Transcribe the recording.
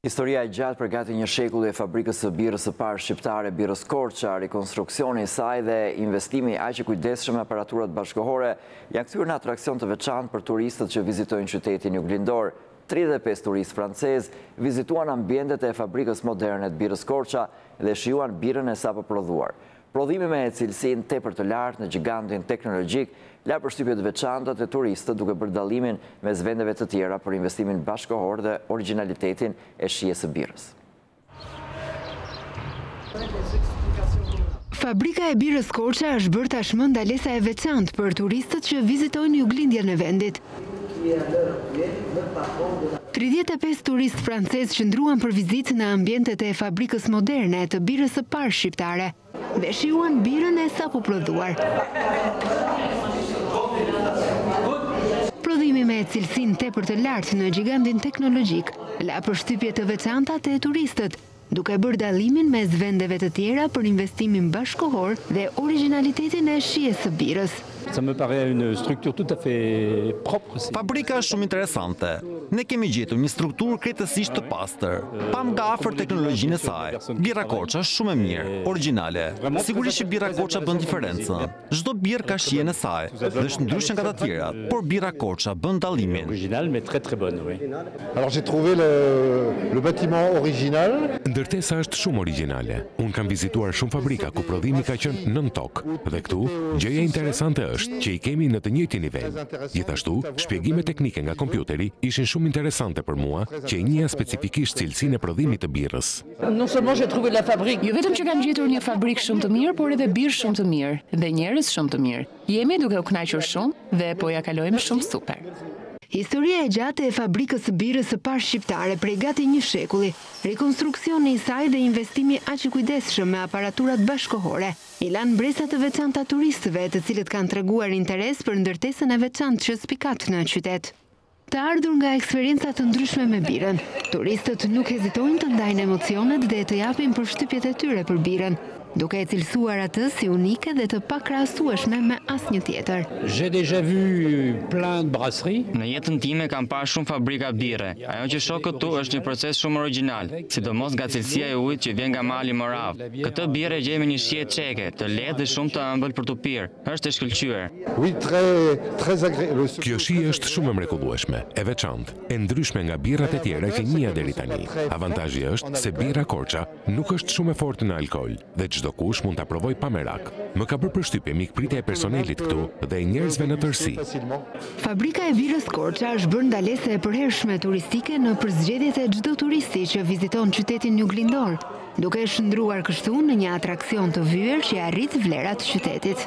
Historia e gjatë prej gati një shekulli e fabrikës së birrës së parë shqiptare, Birrës Korça, rikonstruksioni i saj dhe investimi aq i kujdesshëm me aparaturat bashkëkohore, janë kthyer në atraksion të veçantë për turistët që vizitojnë qytetin juglindor. Tridhjetë e pesë turistë francezë vizituan ambientet e fabrikës moderne të Birrës Korça dhe shijuan birrën e sapoprodhuar. Prodhimi me cilësinë tepër të lartë në gjigantin teknologjik la përshtypje të veçanta te turistët duke bërë dallimin mes vendeve të tjera për investimin bashkëkohor dhe origjinalitetin e shijes së birrës. Fabrika e birrës Korça është bërë tashmë ndalesa e veçantë për turistët që vizitojnë juglindjen e vendit. Tridhjetë e pesë turistë francezë qëndruan për vizitë në ambientet e fabrikës moderne të birrës së parë shqiptare dhe shijuan birrën e sapoprodhuar. Prodhimi me cilësinë tepër të lartë në gjigantin teknologjik la përshtypje të veçanta te turistët, duke bërë dallimin mes vendeve të tjera për investimin bashkëkohor dhe origjinalitetin e shijes së birrës. Fabrika është shumë interesante. Ne kemi gjetur një strukturë krejtësisht të pastër. Pamë nga afër teknologjinë e saj. Birra Korça është shumë e mirë, origjinale. Sigurisht që Birra Korça bën diferencën. Çdo birrë ka shijen e saj dhe është ndryshe nga të tjerat, por birra Korça bën dallimin. Ndërtesa është shumë origjinale. Unë kam vizituar shumë fabrika ku prodhimi ka qenë nën tokë dhe këtu gjëja interesante është që i kemi në të njëjtin nivel. Gjithashtu, shpjegimet teknike nga kompjuteri ishin shumë interesante për mua që e njihja specifikisht cilësinë e prodhimit të birrës. Jo vetëm që kam gjetur një fabrikë shumë të mirë, por edhe birrë shumë të mirë dhe njerëz shumë të mirë. Jemi duke u kënaqur shumë dhe po ia kalojmë shumë super. Historia e gjatë e fabrikës së birrës së parë shqiptare prej gati një shekulli, rikonstruksioni i saj dhe investimi aq i kujdesshëm me aparaturat bashkëkohore, i lanë mbresa të veçanta turistëve, të cilët kanë treguar interes për ndërtesën e veçantë që spikat në qytet. Të ardhur nga eksperienca të ndryshme me birrën, turistët nuk hezitojnë të ndajnë emocionet dhe të japin përshtypjet e tyre për birrën, duke e cilësuar atë si unike dhe të pakrahasueshme me asnjë tjetër. J'ai déjà vu plein de brasseries. Në jetën time kam parë shumë fabrika birre. Ajo që shoh këtu është një proces shumë origjinal, sidomos nga cilësia e ujit që vjen nga mali Moravë. Këtë birrë e gjej me një shije çeke, të lehtë dhe shumë të ëmbël për t'u pirë. Është e shkëlqyer. Oui, très, très agréable. Kjo shije është shumë e mrekullueshme, e veçantë, e ndryshme nga birrat e tjera që njihja deri tani. Avantazhi është se birra Korça nuk është shumë e fortë në alkool dhe çdokush mund ta provojë pa merak. Më ka bërë përshtypje mikpritja e personelit këtu dhe e njerëzve në tërësi. Fabrika e birrës Korça është bërë ndalesë e përhershme turistike në përzgjedhjet e çdo turisti që viziton qytetin juglindor. duke e shndërruar kështu në një atraksion të vyer që ia rrit vlerat qytetit.